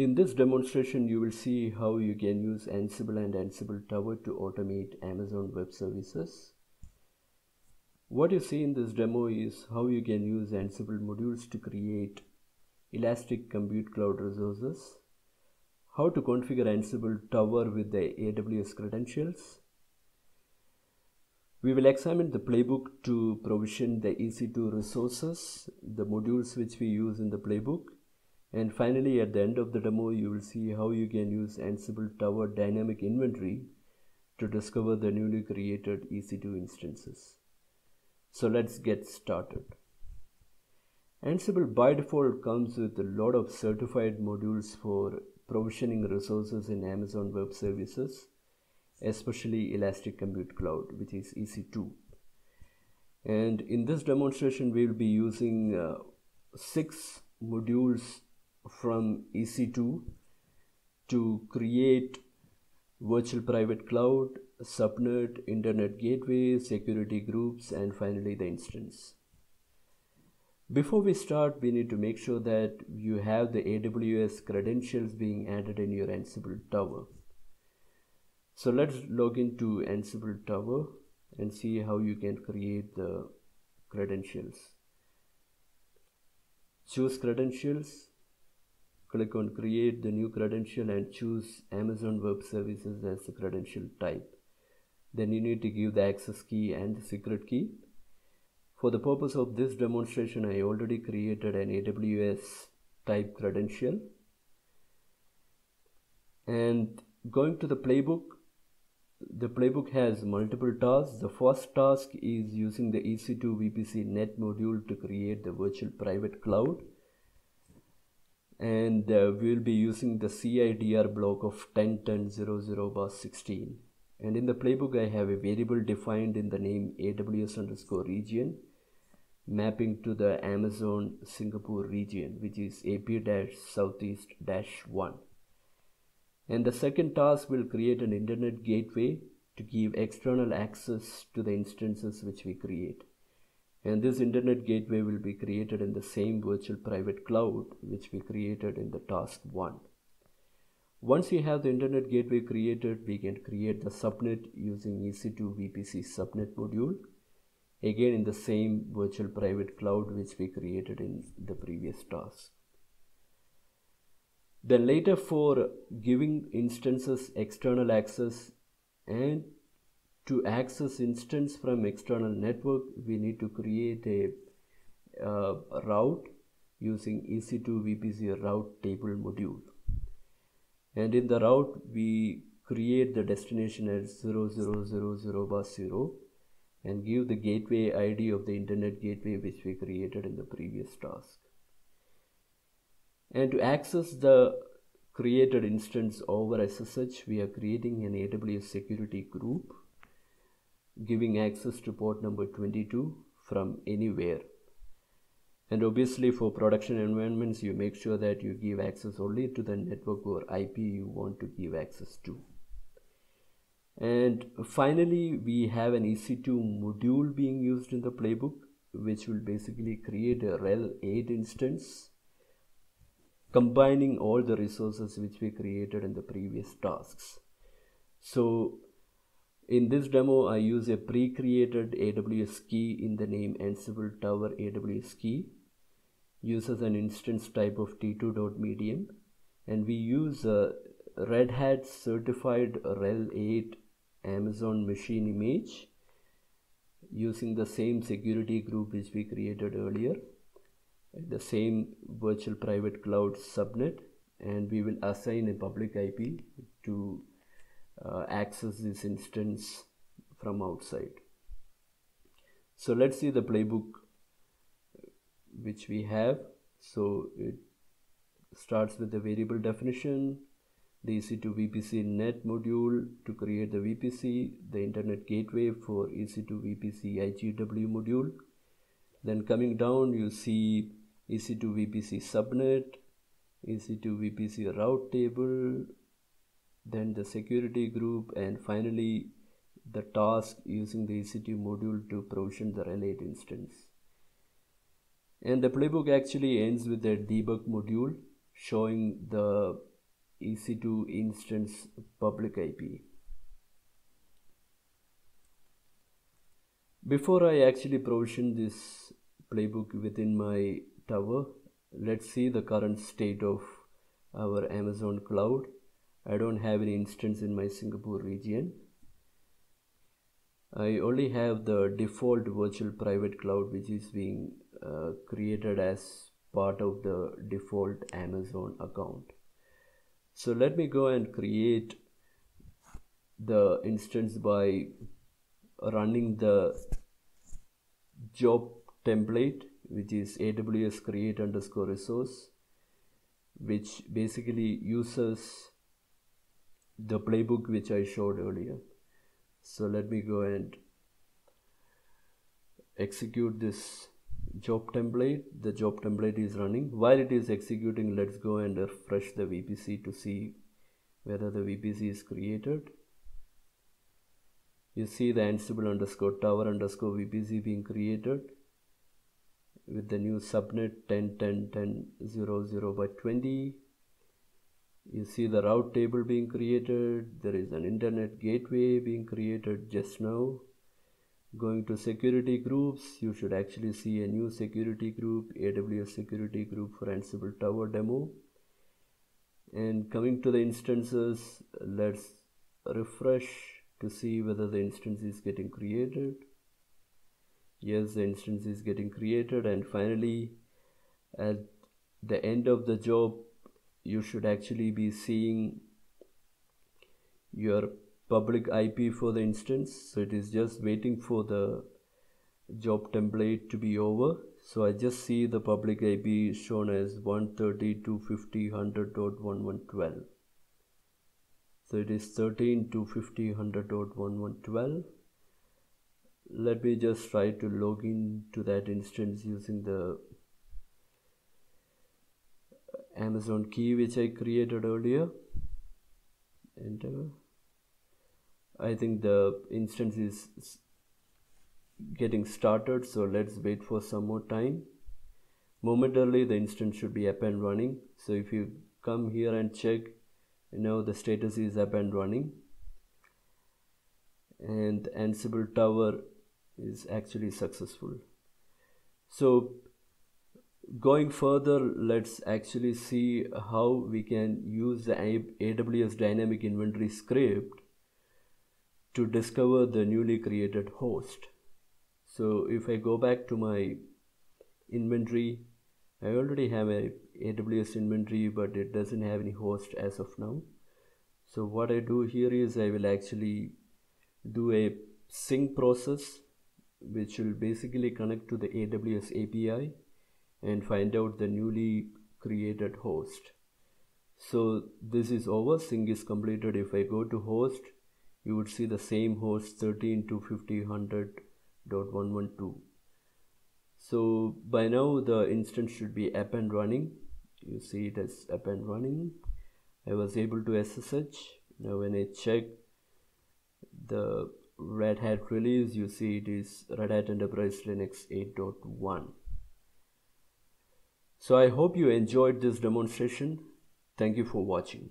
In this demonstration, you will see how you can use Ansible and Ansible Tower to automate Amazon Web Services. What you see in this demo is how you can use Ansible modules to create Elastic Compute Cloud resources, how to configure Ansible Tower with the AWS credentials. We will examine the playbook to provision the EC2 resources, the modules which we use in the playbook, and finally, at the end of the demo, you will see how you can use Ansible Tower Dynamic Inventory to discover the newly created EC2 instances. So let's get started. Ansible by default comes with a lot of certified modules for provisioning resources in Amazon Web Services, especially Elastic Compute Cloud, which is EC2. And in this demonstration, we will be using uh, six modules from EC2 to create virtual private cloud, subnet, internet gateway, security groups, and finally the instance. Before we start, we need to make sure that you have the AWS credentials being added in your Ansible Tower. So let's log into Ansible Tower and see how you can create the credentials. Choose credentials click on create the new credential and choose Amazon Web Services as the credential type. Then you need to give the access key and the secret key. For the purpose of this demonstration, I already created an AWS type credential. And going to the playbook, the playbook has multiple tasks. The first task is using the EC2 VPC net module to create the virtual private cloud and uh, we will be using the CIDR block of 10.10.00 bar 16 and in the playbook I have a variable defined in the name AWS underscore region mapping to the Amazon Singapore region which is AP dash southeast dash 1 and the second task will create an internet gateway to give external access to the instances which we create and this internet gateway will be created in the same virtual private cloud which we created in the task 1. Once you have the internet gateway created, we can create the subnet using EC2 VPC subnet module, again in the same virtual private cloud which we created in the previous task. Then later for giving instances external access and to access instance from external network we need to create a uh, route using EC2 VPC route table module. And in the route we create the destination as 0000 bar 0 and give the gateway ID of the internet gateway which we created in the previous task. And to access the created instance over SSH we are creating an AWS security group giving access to port number 22 from anywhere. And obviously for production environments you make sure that you give access only to the network or IP you want to give access to. And finally we have an EC2 module being used in the playbook which will basically create a RHEL 8 instance combining all the resources which we created in the previous tasks. So in this demo, I use a pre-created AWS key in the name Ansible Tower AWS key, uses an instance type of t2.medium, and we use a Red Hat certified RHEL 8 Amazon machine image using the same security group which we created earlier, the same virtual private cloud subnet, and we will assign a public IP to uh, access this instance from outside. So let's see the playbook which we have. So it starts with the variable definition, the EC2 VPC net module to create the VPC, the internet gateway for EC2 VPC IGW module. Then coming down you see EC2 VPC subnet, EC2 VPC route table, then the security group and finally the task using the EC2 module to provision the 8 instance. And the playbook actually ends with a debug module showing the EC2 instance public IP. Before I actually provision this playbook within my tower, let's see the current state of our Amazon cloud. I don't have any instance in my Singapore region. I only have the default virtual private cloud which is being uh, created as part of the default Amazon account. So let me go and create the instance by running the job template which is aws create underscore resource which basically uses the playbook which I showed earlier. So let me go and execute this job template. The job template is running. While it is executing let's go and refresh the VPC to see whether the VPC is created. You see the ansible underscore tower underscore VPC being created with the new subnet 10 10 10 0 0 by 20 you see the route table being created. There is an internet gateway being created just now. Going to security groups you should actually see a new security group aws security group for ansible tower demo. And coming to the instances let's refresh to see whether the instance is getting created. Yes the instance is getting created. And finally at the end of the job you should actually be seeing your public IP for the instance. So it is just waiting for the job template to be over. So I just see the public IP shown as 130.250.100.1112 so it is 13.250.100.1112 let me just try to log in to that instance using the Amazon key which I created earlier. Enter. I think the instance is getting started so let's wait for some more time. Momentarily the instance should be up and running. So if you come here and check you know the status is up and running. And Ansible tower is actually successful. So going further let's actually see how we can use the AWS dynamic inventory script to discover the newly created host. So if I go back to my inventory I already have a AWS inventory but it doesn't have any host as of now. So what I do here is I will actually do a sync process which will basically connect to the AWS API and find out the newly created host. So this is over. Sync is completed. If I go to host you would see the same host 13 to 50.100.112 so by now the instance should be up and running. You see it as up and running. I was able to SSH now when I check the Red Hat release you see it is Red Hat Enterprise Linux 8.1 so I hope you enjoyed this demonstration. Thank you for watching